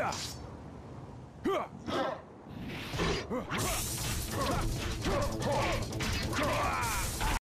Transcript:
Huh!